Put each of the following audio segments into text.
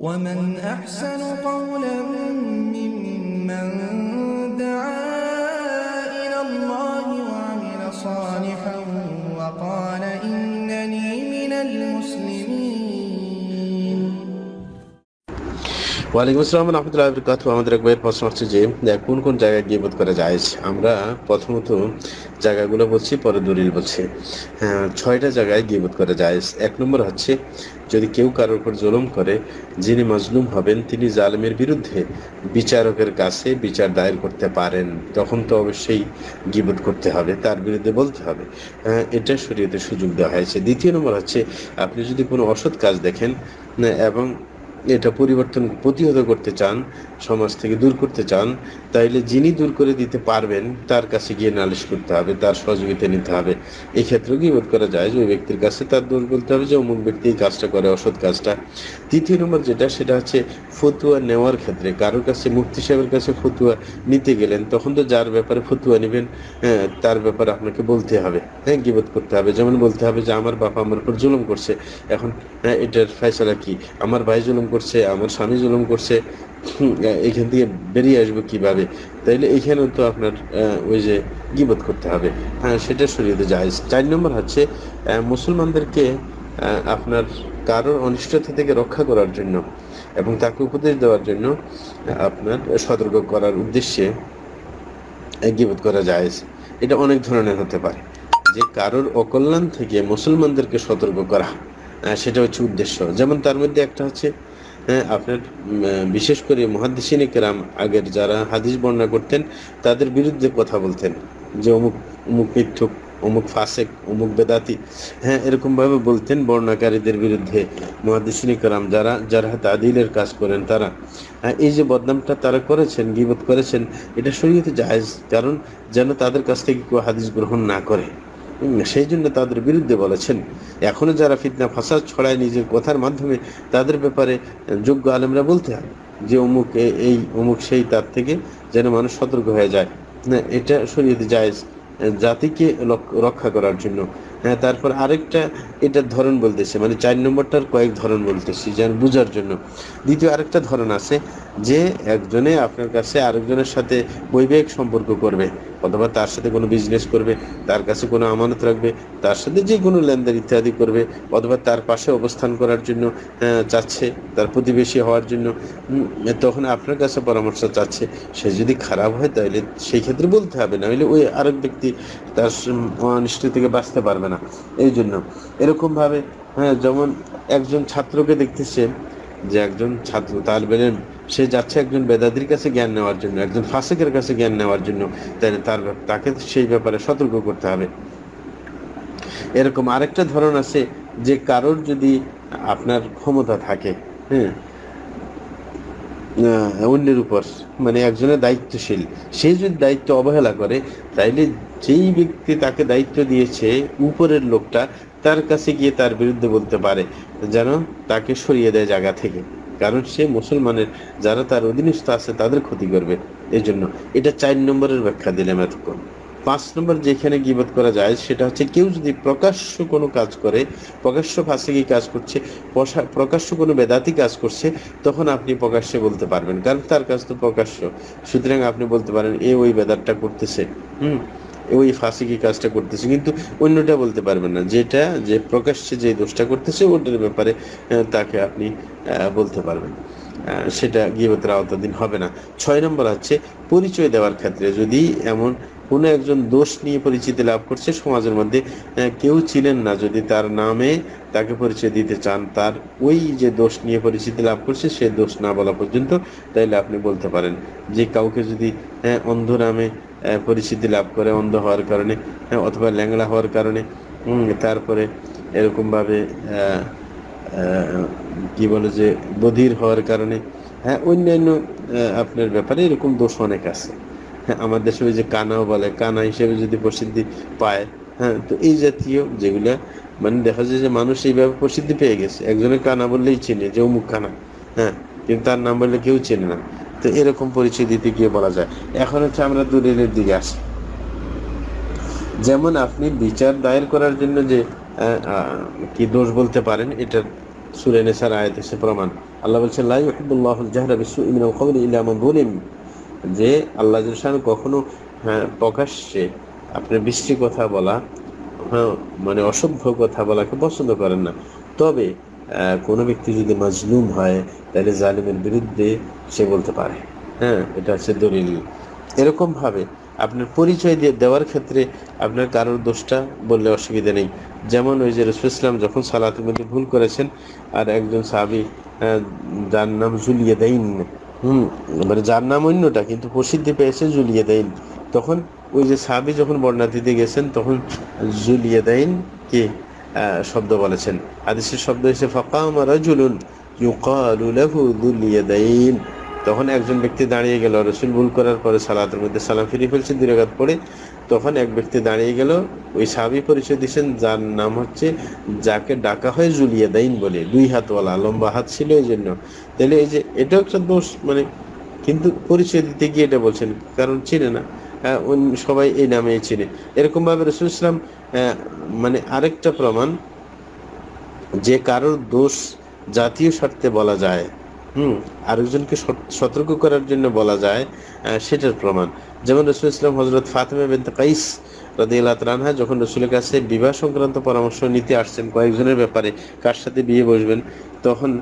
ومن أحسن قولا ممن دعا إلى الله وعمل صالحا وقال إنني ওয়ালাইকুম আসসালাম রহমতুল্লাহ বরকাত আমাদের এক ভাইয়ের প্রশ্ন হচ্ছে যে কোন কোন জায়গায় গিয়ে করা যায়? আমরা প্রথমত জায়গাগুলো বলছি পরে দলিল বলছি। হ্যাঁ ছয়টা জায়গায় গিয়ে করা যায়। এক নম্বর হচ্ছে যদি কেউ কারোর উপর জুলুম করে যিনি মাজলুম হবেন তিনি জালেমের বিরুদ্ধে বিচারকের কাছে বিচার দায়ের করতে পারেন। তখন তো অবশ্যই গিবত করতে হবে তার বিরুদ্ধে বলতে হবে। হ্যাঁ, এটা শরীয়তে সুযোগ দেওয়া হয়েছে। দ্বিতীয় নম্বর হচ্ছে আপনি যদি কোনো অসৎ কাজ দেখেন এবং এটা পরিবর্তন প্রতিহত করতে চান সমাজ থেকে দূর করতে চান তাইলে যিনি দূর করে দিতে পারবেন তার কাছে গিয়ে নালিশ করতে হবে তার সহযোগিতা নিতে হবে। এই ক্ষেত্রে গিবোধ করা যায় যে ওই ব্যক্তির কাছে তার দোষ বলতে হবে যে অমুক ব্যক্তি এই কাজটা করে অসৎ কাজটা। তৃতীয় নম্বর যেটা সেটা হচ্ছে ফতুয়া নেওয়ার ক্ষেত্রে। কারোর কাছে মুফতি সাহেবের কাছে ফতুয়া নিতে গেলেন তখন তো যার ব্যাপারে ফতুয়া নেবেন হ্যাঁ, তার ব্যাপারে আপনাকে বলতে হবে। হ্যাঁ গিবোধ করতে হবে? যেমন বলতে হবে যে আমার বাবা আমার উপর জুলুম করছে। এখন হ্যাঁ, এটার ফয়সলা কি? আমার ভাই জুলুম করছে আমার স্বামী জুলুম করছে। এখান থেকে বেরিয়ে আসব কীভাবে? তাইলে এখানেও তো আপনার ওই যে গিবোধ করতে হবে। হ্যাঁ সেটা শরীয়তে জায়েজ চার নম্বর হচ্ছে মুসলমানদেরকে আপনার কারোর অনিষ্টতা থেকে রক্ষা করার জন্য এবং তাকে উপদেশ দেওয়ার জন্য আপনার সতর্ক করার উদ্দেশ্যে গিবোধ করা যায় এটা অনেক ধরনের হতে পারে। যে কারোর অকল্যাণ থেকে মুসলমানদেরকে সতর্ক করা সেটা হচ্ছে উদ্দেশ্য। যেমন তার মধ্যে একটা হচ্ছে হ্যাঁ, আপনার বিশেষ করে মহাদিসিনী কেরাম আগের যারা হাদিস বর্ণনা করতেন তাদের বিরুদ্ধে কথা বলতেন। যে অমুক অমুক মিথ্যুক অমুক ফাসেক অমুক বেদাতি হ্যাঁ এরকমভাবে বলতেন বর্ণাকারীদের বিরুদ্ধে মহাদিসিনী কেরাম যারা যারা তাদিলের কাজ করেন তারা। হ্যাঁ, এই যে বদনামটা তারা করেছেন গিবত করেছেন এটা শরীয়তে জায়েজ কারণ যেন তাদের কাছ থেকে কেউ হাদিস গ্রহণ না করে। সেই জন্য তাদের বিরুদ্ধে বলেছেন, এখনও যারা ফিতনা ফাসাদ ছড়ায় নিজের কথার মাধ্যমে, তাদের ব্যাপারে যোগ্য আলেমরা বলতে হয় যে অমুক এই, অমুক সেই, তার থেকে যেন মানুষ সতর্ক হয়ে যায়। না, এটা শরীয়তে জায়েজ জাতিকে রক্ষা করার জন্য। হ্যাঁ তারপর আরেকটা, এটার ধরন বলতেছে মানে চার নম্বরটার কয়েক ধরন বলতেছি, যেন বোঝার জন্য। দ্বিতীয় আরেকটা ধরন আছে যে, একজনে আপনার কাছে আরেকজনের সাথে বৈবাহিক সম্পর্ক করবে। অথবা তার সাথে কোনো বিজনেস করবে, তার কাছে কোনো আমানত রাখবে, তার সাথে যে কোনো লেনদেন ইত্যাদি করবে, অথবা তার পাশে অবস্থান করার জন্য চাচ্ছে, তার প্রতিবেশী হওয়ার জন্য তখন আপনার কাছে পরামর্শ চাচ্ছে, সে যদি খারাপ হয় তাহলে সেই ক্ষেত্রে বলতে হবে না হলে ওই আরেক ব্যক্তি তার অনিষ্ট থেকে বাঁচতে পারবে না। এই জন্য এরকমভাবে হ্যাঁ যেমন একজন ছাত্রকে দেখতেছে যে একজন ছাত্র তার বেলেন সে যাচ্ছে একজন বেদাদির কাছে জ্ঞান নেওয়ার জন্য, একজন ফাসেকের কাছে জ্ঞান নেওয়ার জন্য তাহলে তার তাকে সেই ব্যাপারে সতর্ক করতে হবে। এরকম আরেকটা ধরন আছে যে কারোর যদি আপনার ক্ষমতা থাকে হ্যাঁ অন্যের উপর মানে একজনের দায়িত্বশীল, সে যদি দায়িত্ব অবহেলা করে, তাইলে যেই ব্যক্তি তাকে দায়িত্ব দিয়েছে উপরের লোকটা, তার কাছে গিয়ে তার বিরুদ্ধে বলতে পারে, যেন তাকে সরিয়ে দেয় জায়গা থেকে। কারণ সে মুসলমানের যারা তার অধীনস্থ আছে তাদের ক্ষতি করবে। এই জন্য এটা চার নম্বরের ব্যাখ্যা দিলাম এতক্ষণ। পাঁচ নম্বর যেখানে গিবত করা যায় সেটা হচ্ছে কেউ যদি প্রকাশ্য কোনো কাজ করে, প্রকাশ্য ফাঁসিকি কাজ করছে প্রকাশ্য কোনো বেদাতি কাজ করছে, তখন আপনি প্রকাশ্যে বলতে পারবেন। কারণ তার কাজ তো প্রকাশ্য। সুতরাং আপনি বলতে পারেন, এ ওই বেদাতটা করতেছে। হুম? ওই ফাঁসিকি কাজটা করতেছে? কিন্তু অন্যটা বলতে পারবেন না। যেটা, যে প্রকাশ্যে যে দোষটা করতেছে, ওটার ব্যাপারে তাকে আপনি বলতে পারবেন। সেটা গিবতের আওতাধীন হবে না। ছয় নম্বর হচ্ছে, পরিচয় দেওয়ার ক্ষেত্রে যদি এমন কোনো একজন দোষ নিয়ে পরিচিতি লাভ করছে, সমাজের মধ্যে কেউ ছিলেন না, যদি তার নামে তাকে পরিচয় দিতে চান, তার ওই যে দোষ নিয়ে পরিচিতি লাভ করছে, সে দোষ না বলা পর্যন্ত, তাইলে আপনি বলতে পারেন যে কাউকে যদি অন্ধ নামে পরিচিতি লাভ করে, অন্ধ হওয়ার কারণে অথবা ল্যাংড়া হওয়ার কারণে তারপরে এরকমভাবে কি বলে যে, বধির হওয়ার কারণে হ্যাঁ অন্যান্য আপনার ব্যাপারে এরকম দোষ অনেক আছে। হ্যাঁ আমার দেশে ওই যে কানাও বলে, কানা হিসেবে যদি প্রসিদ্ধি পায় হ্যাঁ তো এই জাতীয় যেগুলা মানে দেখা যায় যে মানুষ এইভাবে প্রসিদ্ধি পেয়ে গেছে। একজনের কানা বললেই চিনে, যে অমুক কানা হ্যাঁ কিন্তু তার নাম বললে কেউ চেনে না। তো এরকম পরিচয় দিতে গিয়ে বলা যায়। এখন হচ্ছে আমরা দলিলের দিকে আসি। যেমন আপনি বিচার দায়ের করার জন্য যে কি দোষ বলতে পারেন এটা সুরে নেশার আয়াত এসে প্রমাণ। আল্লাহ বলছেন, লা ইউহিব্বুল্লাহুল জাহরা বিসসুই মিনাল কওলি ইল্লা মান যুলিম যে আল্লাহ জান কখনো হ্যাঁ প্রকাশ্যে আপনার বৃষ্টি কথা বলা হ্যাঁ মানে অসভ্য কথা বলাকে পছন্দ করেন না। তবে কোনো ব্যক্তি যদি মাজলুম হয়, তাহলে জালিমের বিরুদ্ধে সে বলতে পারে। হ্যাঁ এটা হচ্ছে দলিল। এরকম ভাবে আপনার পরিচয় দিয়ে দেওয়ার ক্ষেত্রে আপনার কারোর দোষটা বললে অসুবিধা নেই। যেমন ওই যে রসুল ইসলাম যখন সালাতের মধ্যে ভুল করেছেন, আর একজন সাহাবি যার নাম জুলিয়ে দেইন হুম মানে যার নাম অন্যটা, কিন্তু প্রসিদ্ধি পেয়েছে জুলিয়ে দেইন তখন ওই যে সাহাবি যখন বর্ণনা দিতে গেছেন, তখন জুলিয়ে দেইন কি? শব্দ বলেছেন। হাদিসের শব্দ হচ্ছে ফাকাম রাজুলুন ইউকালু লাহু যুলিয়াদাইন তখন একজন ব্যক্তি দাঁড়িয়ে গেল, রসুল ভুল করার পরে সালাতের মধ্যে সালাম ফিরিয়ে ফেলছে, দুই রাকাত পড়ে তখন এক ব্যক্তি দাঁড়িয়ে গেল, ওই সাহাবি পরিচয় দিচ্ছেন যার নাম হচ্ছে, যাকে ডাকা হয় জুলিয়া দাইন বলে। দুই হাতওয়ালা, লম্বা হাত ছিল এই জন্য। তাহলে এই যে, এটাও একটা দোষ মানে কিন্তু পরিচয় দিতে গিয়ে এটা বলছেন, কারণ চিনে না। সবাই এই নামেই চিনে। এরকম ভাবে রসুল ইসলাম মানে আরেকটা প্রমাণ, যে কারোর দোষ জাতীয় স্বার্থে বলা যায়, হুম, আরেকজনকে সত- সতর্ক করার জন্য বলা যায় সেটার প্রমাণ। যেমন রসুল ইসলাম হজরত ফাতেমা বিনত কাইস রাদিয়াল্লাহু তাআলা আনহা যখন রসুলের কাছে বিবাহ সংক্রান্ত পরামর্শ নিতে আসছেন কয়েকজনের ব্যাপারে, কার সাথে বিয়ে বসবেন, তখন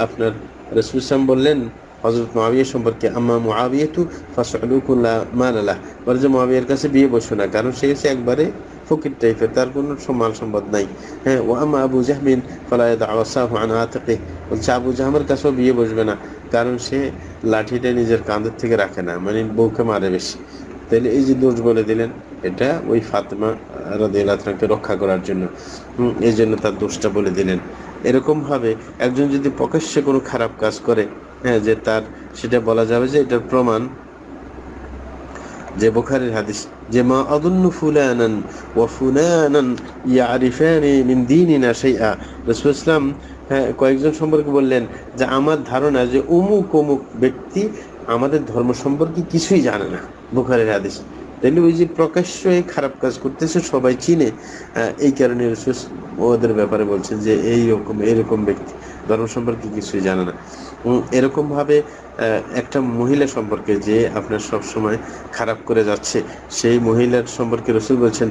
আপনার রসুল ইসলাম বললেন হজরত মহাবিয়া সম্পর্কে আম্মা মুআবিয়াতু ফাসআলুকুল্লা মালালা বলে যে মহাবিয়ার কাছে বিয়ে বসো না কারণ সে হচ্ছে একবারে ফকির টাইপের তার কোনো সম্মান সম্পদ নাই হ্যাঁ ও আম্মা আবু জাহমিন ফালায়াদ আওয়াসাহু আন আতিকে বলছে আবু জাহমের কাছেও বিয়ে বসবে না কারণ সে লাঠিটা নিজের কাঁধের থেকে রাখে না মানে বউকে মারে বেশি তাহলে এই যে দোষ বলে দিলেন এটা ওই ফাতেমা রাদিয়াল্লাহুকে রক্ষা করার জন্য এই জন্য তার দোষটা বলে দিলেন এরকমভাবে একজন যদি প্রকাশ্যে কোনো খারাপ কাজ করে হ্যাঁ যে তার, সেটা বলা যাবে যে এটার প্রমাণ যে বুখারীর হাদিস, যে মা আদুন্নু ফুলানান ওয়া ফুলানান ইয়ারিফানি মিন দীনিনা শাইআ। রাসূল ইসলাম হ্যাঁ কয়েকজন সম্পর্কে বললেন যে আমার ধারণা যে অমুক অমুক ব্যক্তি আমাদের ধর্ম সম্পর্কে কিছুই জানে না, বুখারীর হাদিস। তাহলে ওই যে প্রকাশ্য খারাপ কাজ করতেছে, সবাই চিনে। এই কারণে ওদের ব্যাপারে বলছেন যে এই রকম, এরকম ব্যক্তি। ধর্ম সম্পর্কে কিছুই জানে না। উম, এরকম ভাবে একটা মহিলা সম্পর্কে যে আপনার সব সময় খারাপ করে যাচ্ছে সেই মহিলার সম্পর্কে রসুল বলছেন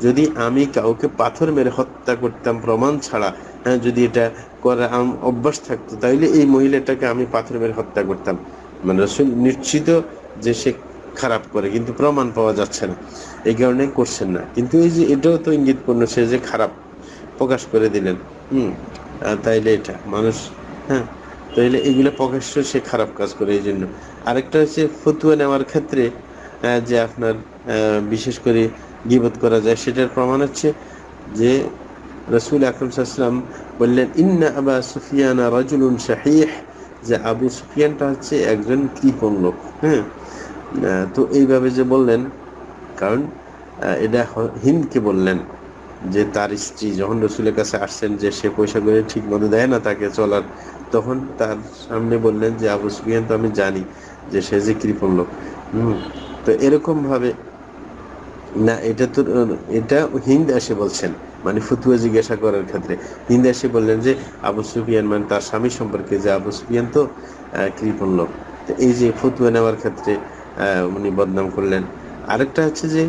যদি আমি কাউকে পাথর মেরে হত্যা করতাম প্রমাণ ছাড়া হ্যাঁ যদি এটা করা আম- অভ্যাস থাকতো তাইলে এই মহিলাটাকে আমি পাথর মেরে হত্যা করতাম। মানে রসুল নিশ্চিত যে সে খারাপ করে, কিন্তু প্রমাণ পাওয়া যাচ্ছে না। এই কারণে করছেন না। কিন্তু এই যে এটাও তো ইঙ্গিতপূর্ণ, সে যে খারাপ প্রকাশ করে দিলেন। হুম তাইলে এটা, মানুষ হ্যাঁ তাইলে এগুলো প্রকাশ্য সে খারাপ কাজ করে এই জন্য। আরেকটা হচ্ছে ফতুয়া নেওয়ার ক্ষেত্রে যে আপনার বিশেষ করে গিবত করা যায়, সেটার প্রমাণ হচ্ছে যে রসুল আকরম সাল্লাম বললেন, ইন্না আবা সুফিয়ানা রাজুলুন শাহিহ। যে আবু সুফিয়ানটা হচ্ছে একজন কৃপণ লোক হ্যাঁ তো এইভাবে যে বললেন, কারণ এটা হিন্দকে বললেন যে তার স্ত্রী যখন রসুলের কাছে আসছেন যে সে পয়সা করে ঠিক মতো দেয় না তাকে চলার, তখন তার সামনে বললেন যে, আবু সুফিয়ান, তো আমি জানি যে সে যে কৃপণ লোক হম, তো এরকম ভাবে না, এটা তো, এটা হিন্দ এসে বলছেন মানে ফতুয়া জিজ্ঞাসা করার ক্ষেত্রে। হিন্দ এসে বললেন যে, আবু সুফিয়ান মানে তার স্বামী সম্পর্কে যে আবু সুফিয়ান তো কৃপণ লোক। এই যে ফতুয়া নেওয়ার ক্ষেত্রে উনি বদনাম করলেন। আরেকটা হচ্ছে যে,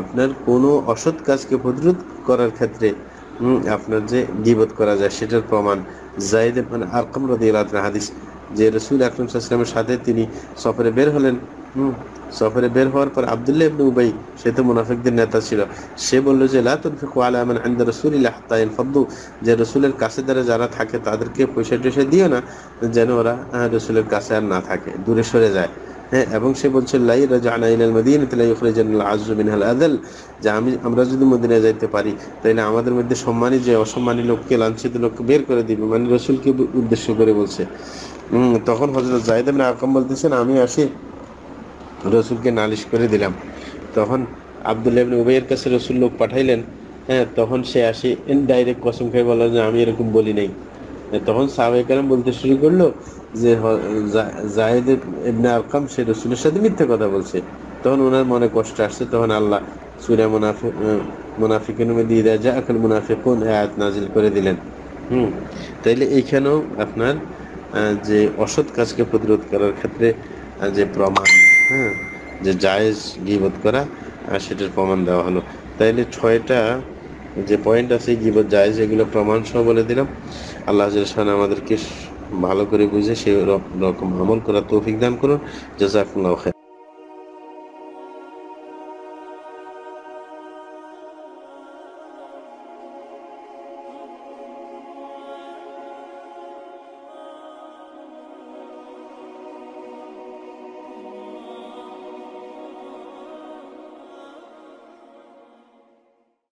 আপনার কোনো অসৎ কাজকে প্রতিরোধ করার ক্ষেত্রে আপনার যে গিবত করা যায়, সেটার প্রমাণ জাইদ মানে আরকাম আনহু হাদিস, যে রসুল আকরম সাল্লামের সাথে তিনি সফরে বের হলেন। হুম সফরে বের হওয়ার পর আব্দুল্লাহ উবাই, সে তো মুনাফিকদের নেতা ছিল। সে বলল যে, লা তুনফিকু আলা মান ইনদা রাসূলিল্লাহ হাত্তা যে রাসূলের কাছে দ্বারা যারা থাকে, তাদেরকে পয়সা টয়সা দিও না, যেন ওরা রাসূলের কাছে আর না থাকে, দূরে সরে যায়। হ্যাঁ এবং সে বলছে, লাই যে আমি, আমরা যদি মদিনায় যাইতে পারি তাহলে আমাদের মধ্যে সম্মানী যে অসম্মানী লোককে, লাঞ্ছিত লোককে বের করে দিবে। মানে রসুলকে উদ্দেশ্য করে বলছে। তখন হযরত জায়েদ ইবনে আরকাম বলতেছেন, আমি আসি, রসুলকে নালিশ করে দিলাম। তখন আবদুল্লাহ উবাইয়ের কাছে রসুল লোক পাঠাইলেন। হ্যাঁ তখন সে আসি ডাইরেক্ট কসম খেয়ে বলল যে, আমি এরকম বলি নাই। তখন সাহাবায়ে কেরাম বলতে শুরু করল যে হ- জা- জায়েদ ইবনে আরকাম সে রসুলের সাথে মিথ্যে কথা বলছে। তখন ওনার মনে কষ্ট আসছে, তখন আল্লাহ সুরা মুনাফিক মুনাফিকের মধ্যে ইদা যা আকাল মুনাফিকুন আয়াত নাজিল করে দিলেন। হুম, তাইলে এইখানেও আপনার যে অসৎ কাজকে প্রতিরোধ করার ক্ষেত্রে যে প্রমাণ হ্যাঁ যে জায়েজ গিবত করা সেটার প্রমাণ দেওয়া হলো। তাইলে ছয়টা যে পয়েন্ট আছে, গিবত, জায়েজ, এগুলো প্রমাণ সহ বলে দিলাম। আল্লাহ আমাদেরকে ভালো করে বুঝে সেই রকম আমল করার তৌফিক দান করুন। জাজাকুল্লাহ